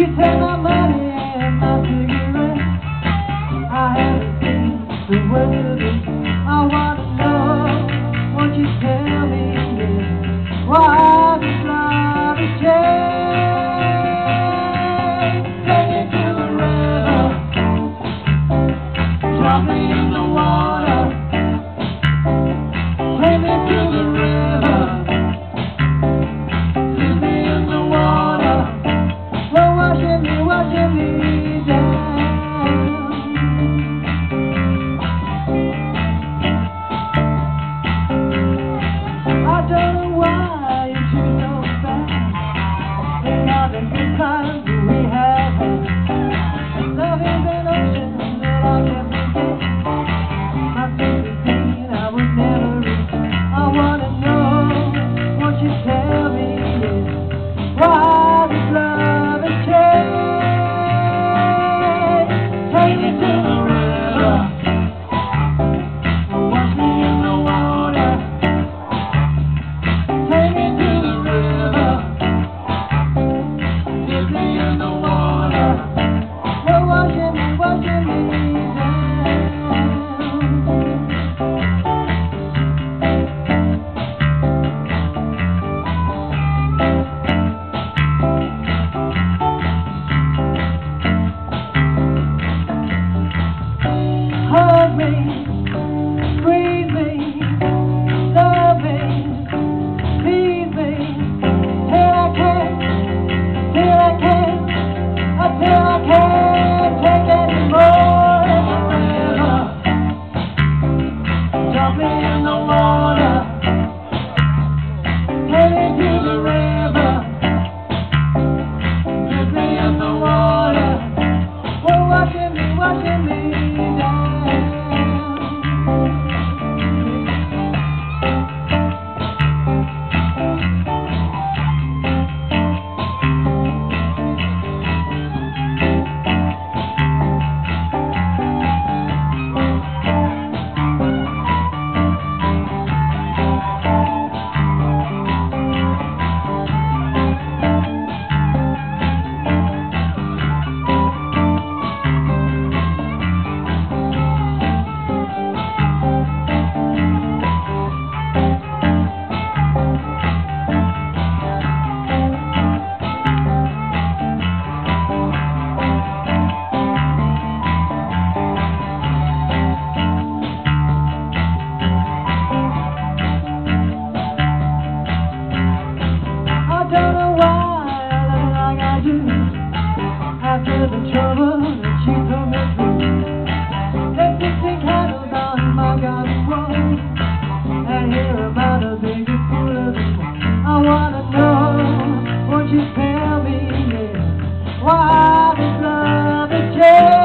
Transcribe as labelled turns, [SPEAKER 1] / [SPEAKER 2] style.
[SPEAKER 1] You take my money and my. I have seen the world. I want to know, won't you tell me why this love is changed? Drop me in the after the trouble that you've put me through? They fixing candles on my garden wrong, and hear about the biggest fool of the world. I wanna know, won't you tell me yeah, why this love is?